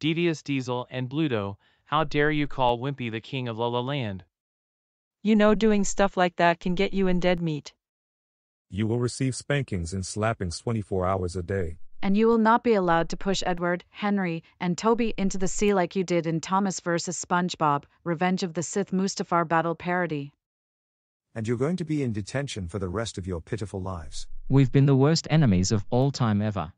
Devious Diesel, and Bluto, how dare you call Wimpy the king of La Land? You know doing stuff like that can get you in dead meat. You will receive spankings and slappings 24 hours a day. And you will not be allowed to push Edward, Henry, and Toby into the sea like you did in Thomas vs. SpongeBob, Revenge of the Sith Mustafar battle parody. And you're going to be in detention for the rest of your pitiful lives. We've been the worst enemies of all time ever.